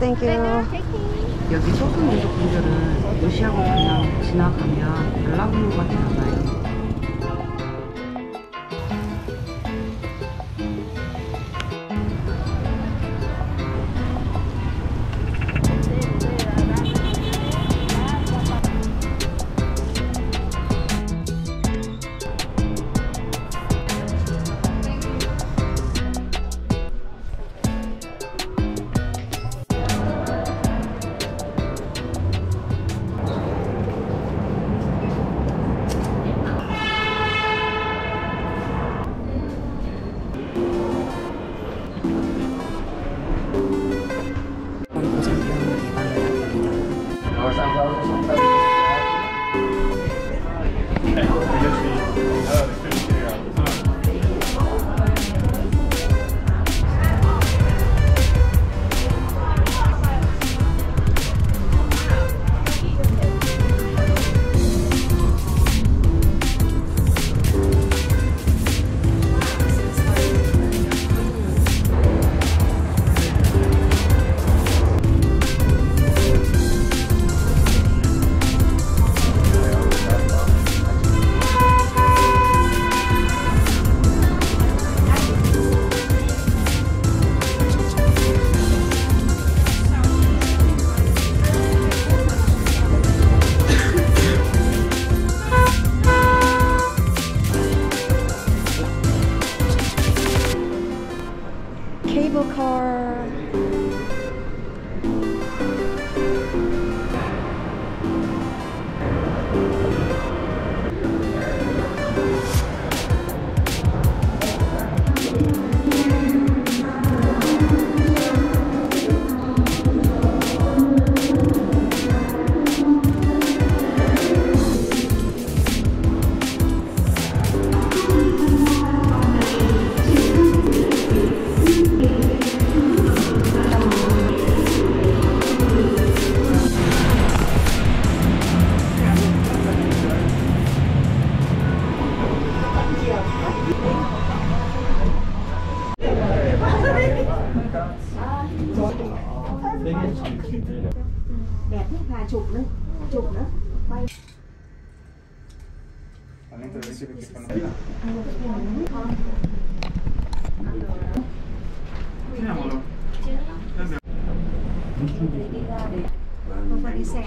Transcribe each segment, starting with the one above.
아, no thank you. 여기 소수민족분들은 무시하고 그냥 지나가면 연락무가 되나봐요.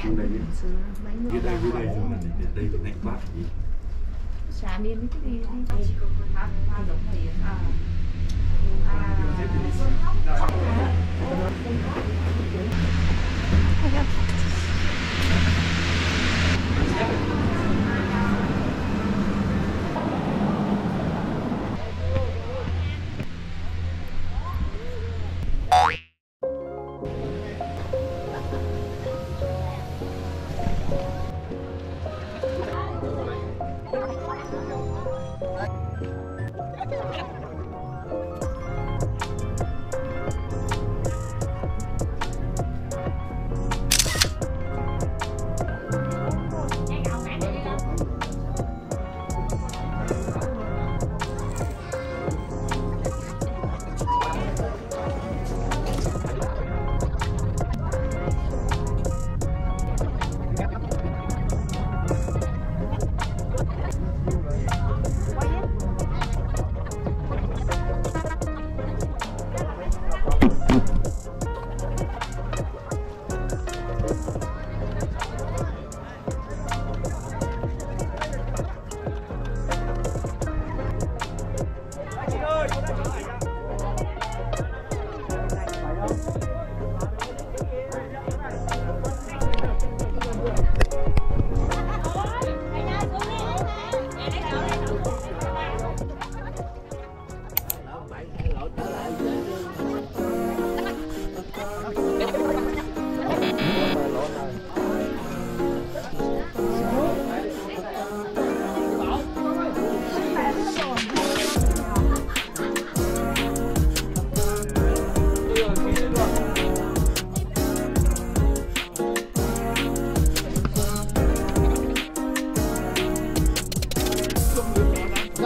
Xuống đây chứ. Dưới đây, dưới đây, xuống này, đây là nách bát gì? Xà niên cái gì?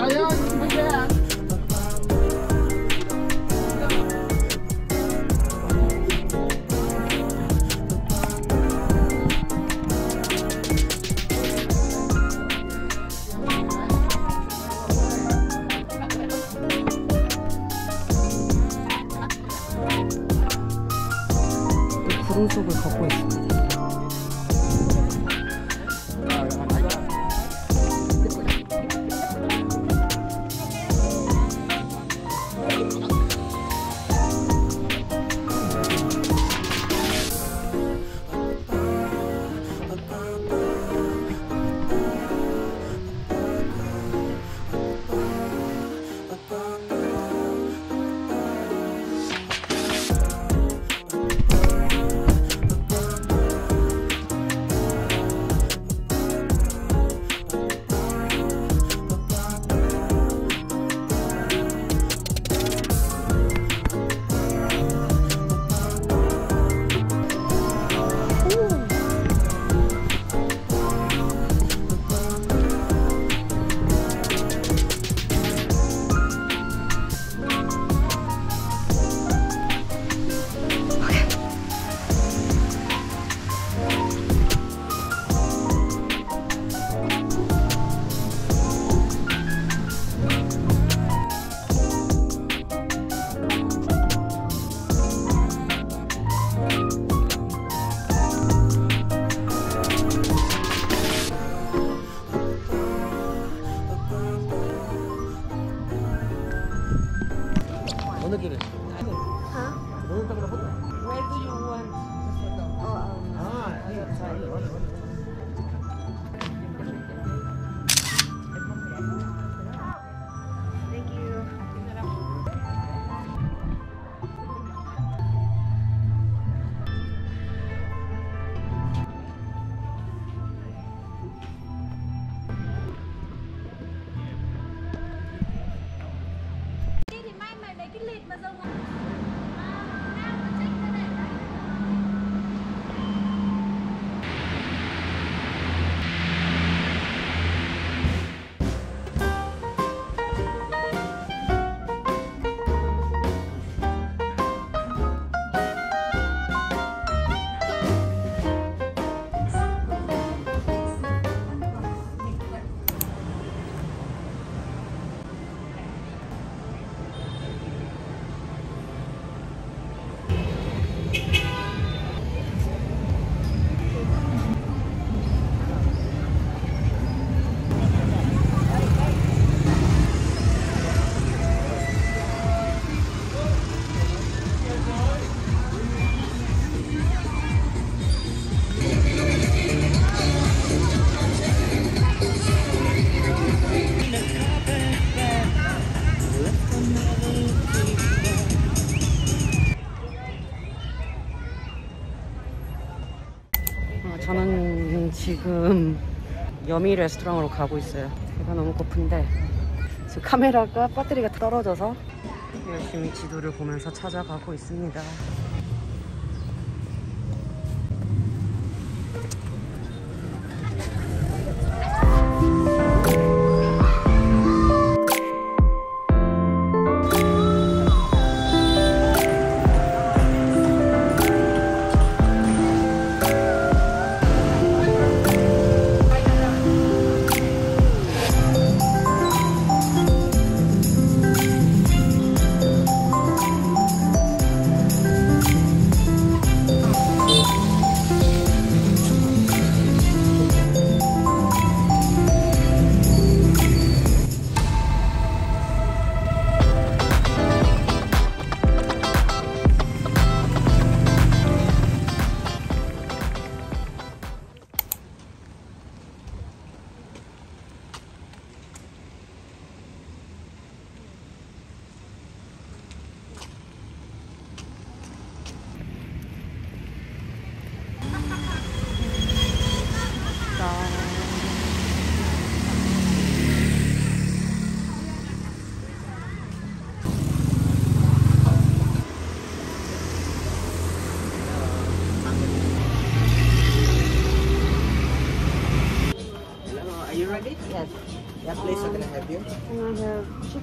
야야 啊。 여미 레스토랑으로 가고 있어요. 배가 너무 고픈데 지금 카메라가 배터리가 떨어져서 열심히 지도를 보면서 찾아가고 있습니다.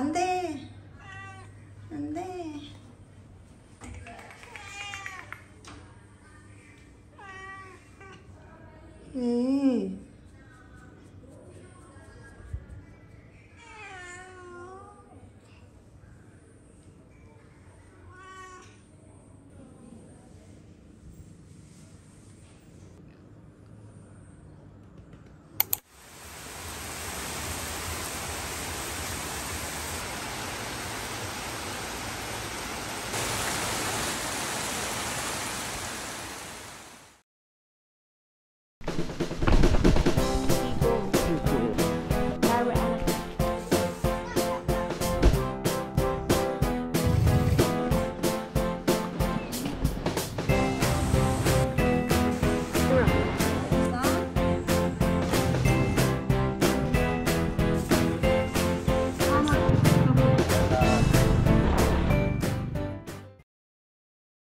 안 돼.